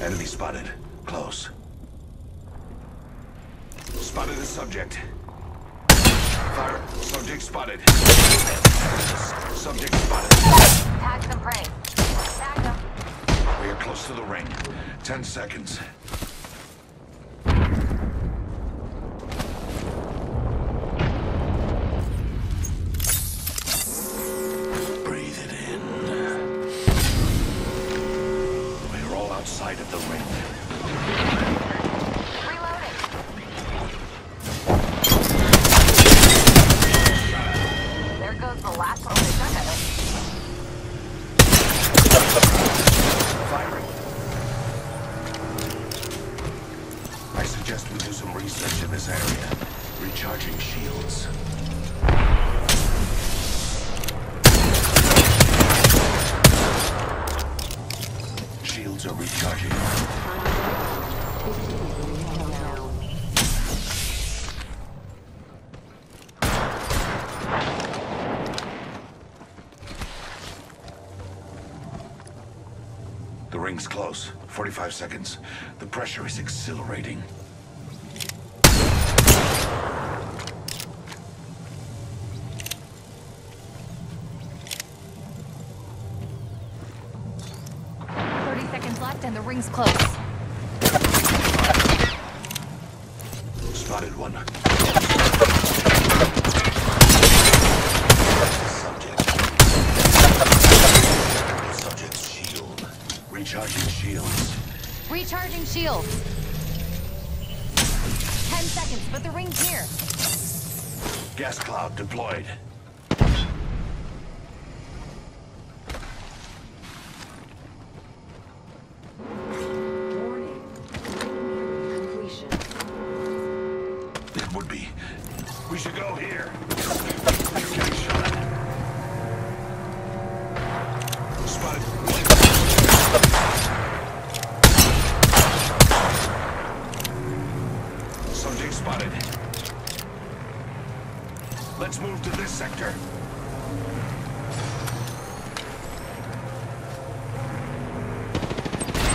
Enemy spotted. Close. Spotted the subject. Fire. Subject spotted. Subject spotted. Tag some prey. Tag them. We are close to the ring. Ten seconds. The ring. There goes the last one. I suggest we do some research in this area. Recharging shields. Shields are recharging. The ring's close. 45 seconds. The pressure is exhilarating. Thirty seconds left and the ring's close. Spotted one. Subject. Subject's shield. Recharging shields. Recharging shields. Ten seconds, but the ring's here. Gas cloud deployed. It would be. We should go here. Subject spotted. Let's move to this sector.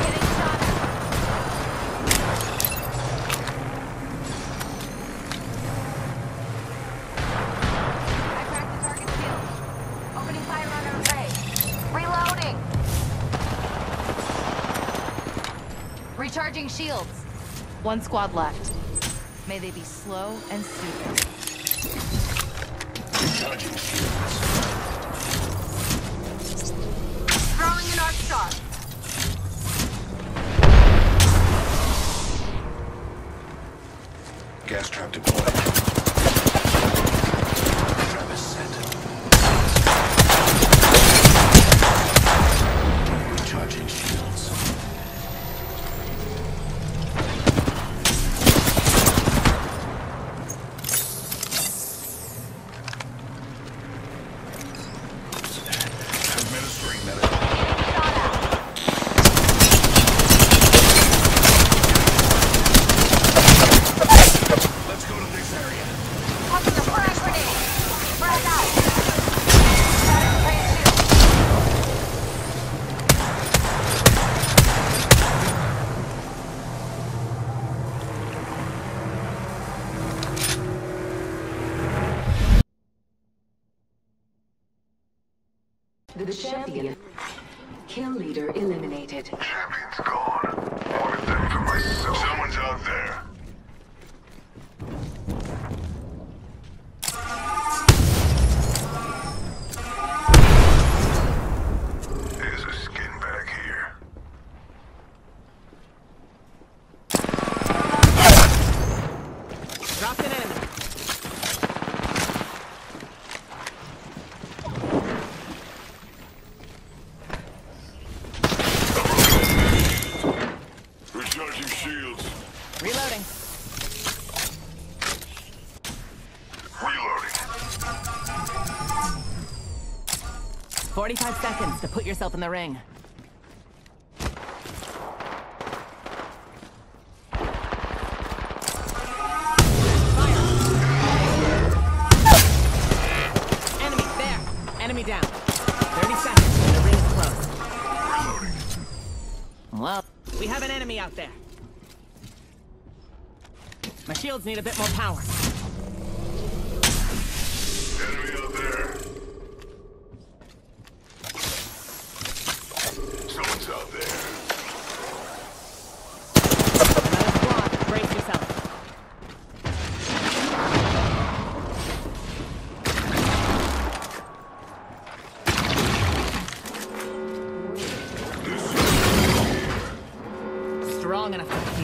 Getting shot at. I cracked the target shield. Opening fire on our prey. Reloading. Shields. One squad left. May they be slow and stupid. Shields. The champion. Kill leader eliminated. 45 seconds to put yourself in the ring. enemy down. 30 seconds the ring is closed. Well, we have an enemy out there. My shields need a bit more power. Strong enough to.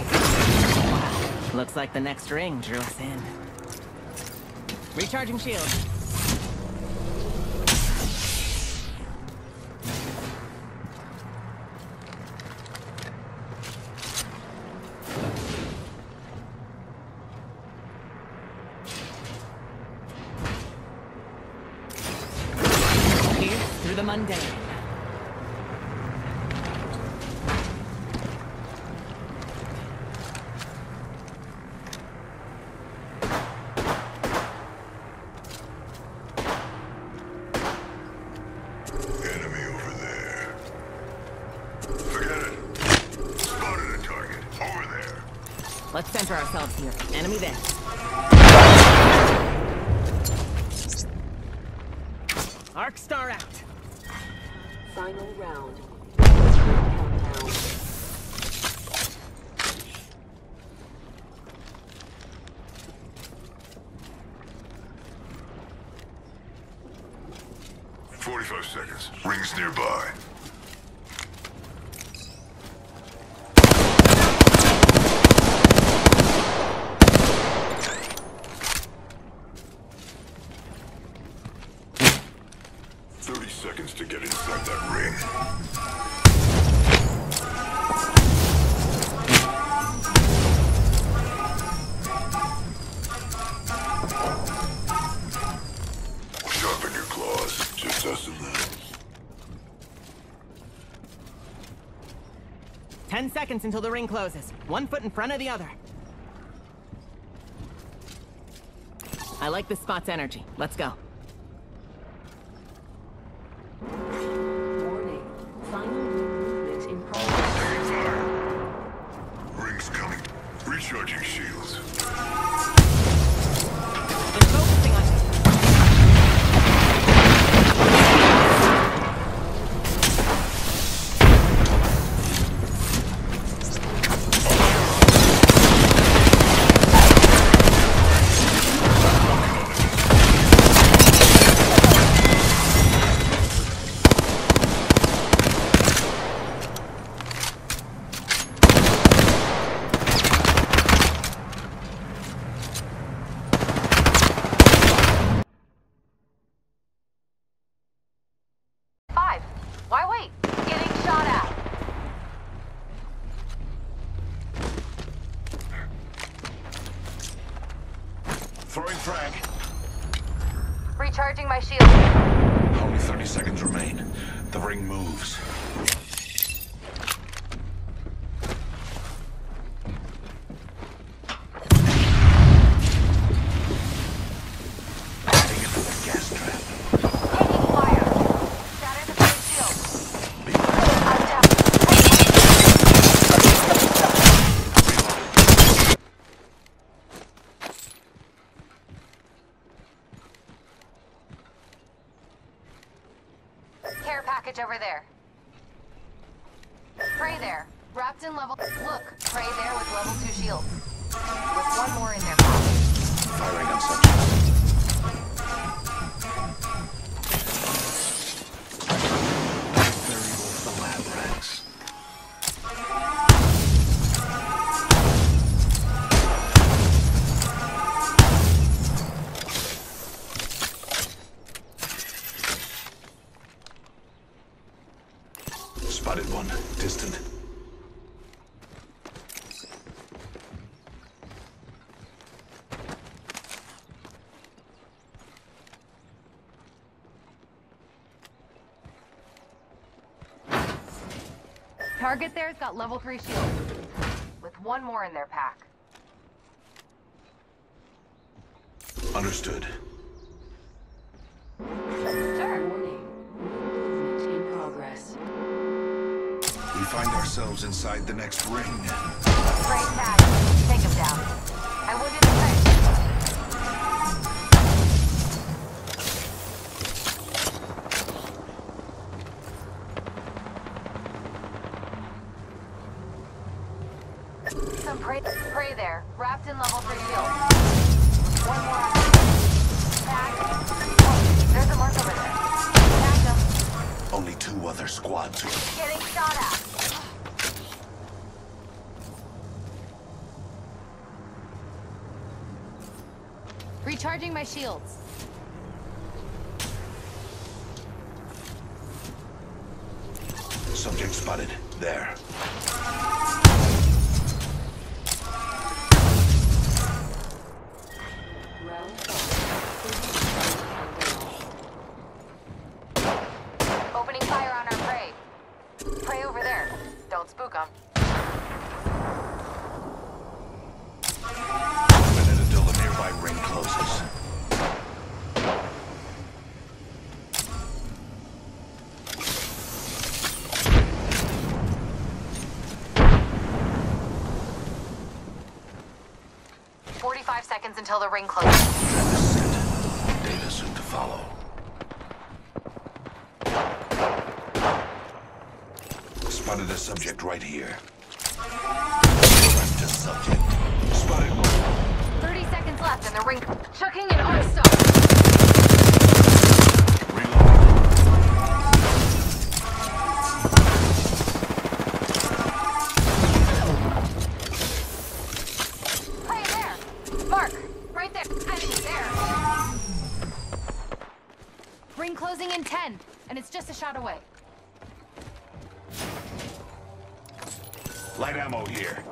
Wow. Looks like the next ring drew us in. Recharging shield. Through the mundane. Enemy over there. Forget it. Spotted a target. Over there. Let's center ourselves here. Enemy there. Arc star out. Final round. Forty-five seconds. Rings nearby. Ten seconds until the ring closes. One foot in front of the other. I like this spot's energy. Let's go. Warning. Final movement in progress. Taking fire. Rings coming. Recharging shields. Frag. Recharging my shield. Only 30 seconds remain. The ring moves. Package over there. Prey there. Wrapped in level. Look, Prey there with level 2 shield. With one more in pocket. firing on subject. Target there's got level 3 shield. With one more in their pack. Understood. Sure. Warning. In progress. We find ourselves inside the next ring. Squads. Getting shot at. Recharging my shields. Subject spotted. There. Five seconds until the ring closes. Data is set. Data soon to follow. Spotted a subject right here. Trapped subject. Spotted 30 seconds left and the ring... Chucking an arc star. It's just a shot away. Light ammo here.